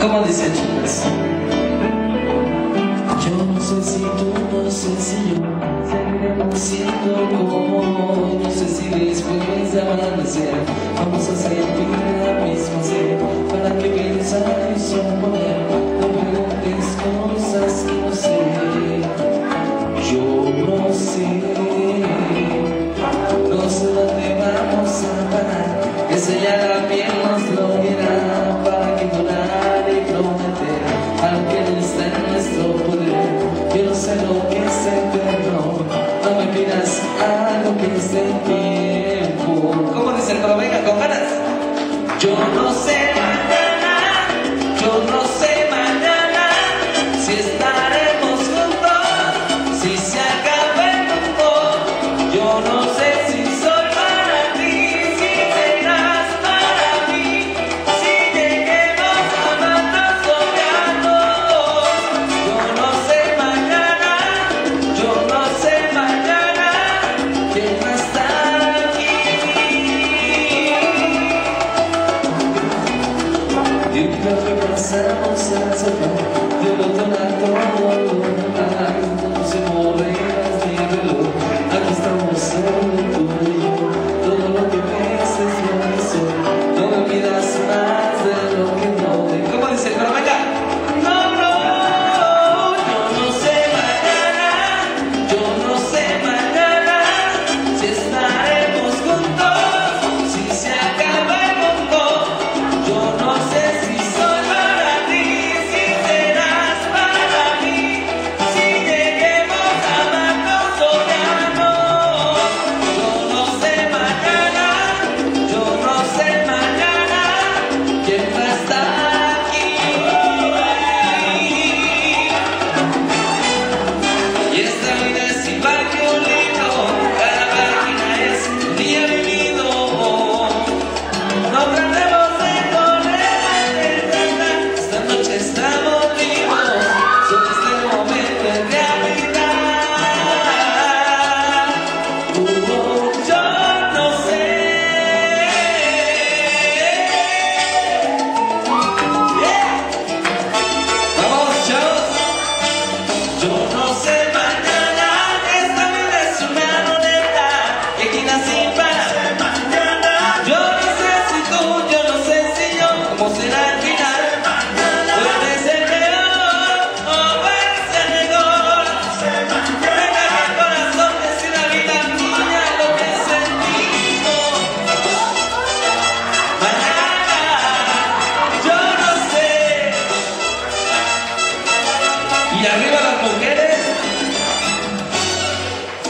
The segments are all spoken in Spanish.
¿Cómo dice chicas? Yo no sé si tú, no sé si yo. Seguiremos siendo como hoy. No sé si después de amanecer Vamos a sentir la misma sed. Para que pensar y suponer I'll say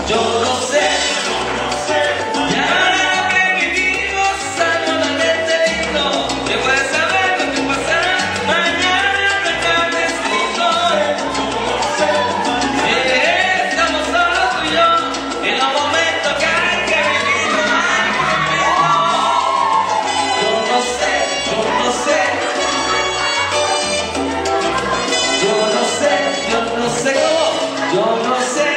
Yo no sé, yo no sé. Ya la que vivimos, salgo la neta y no. ¿Qué puedes saber con qué pasar? Mañana me cae el escrito. Yo no sé. Estamos solo tú y yo. En los momentos que hay que vivir más. Yo no sé, yo no sé. Yo no sé, yo no sé. Yo no sé.